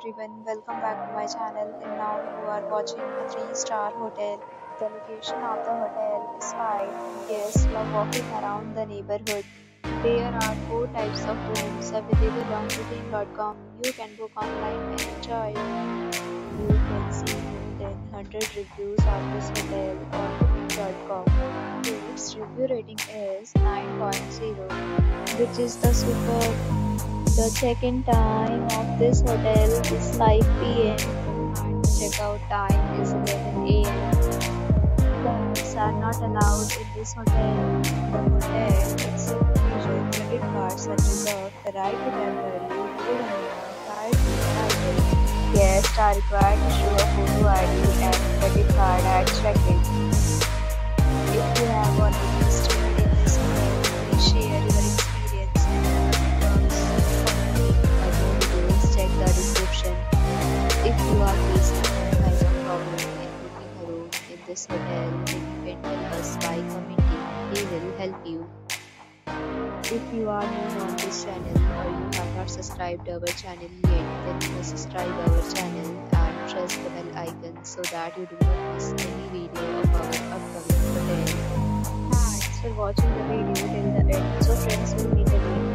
everyone, welcome back to my channel and now you are watching a 3-star hotel. The location of the hotel is fine guests love walking around the neighborhood. There are 4 types of rooms available on booking.com. You can book online and enjoy. You can see more than 100 reviews of this hotel on booking.com. Its review rating is 9.0 which is the superb. The check-in time of this hotel is 5 pm and the checkout time is 11 am. Pets are not allowed in this hotel. The hotel accepts major credit cards and reserves the right to temporarily hold amount prior. Guests are required to show a photo ID and credit card at check-in. This hotel, can tell us uh, by commenting. We will help you. If you are new on this channel or you have not subscribed our channel yet, then must subscribe our channel and press the bell icon so that you do not miss any video of our upcoming hotel. Thanks for watching the video till the end. So friends will meet again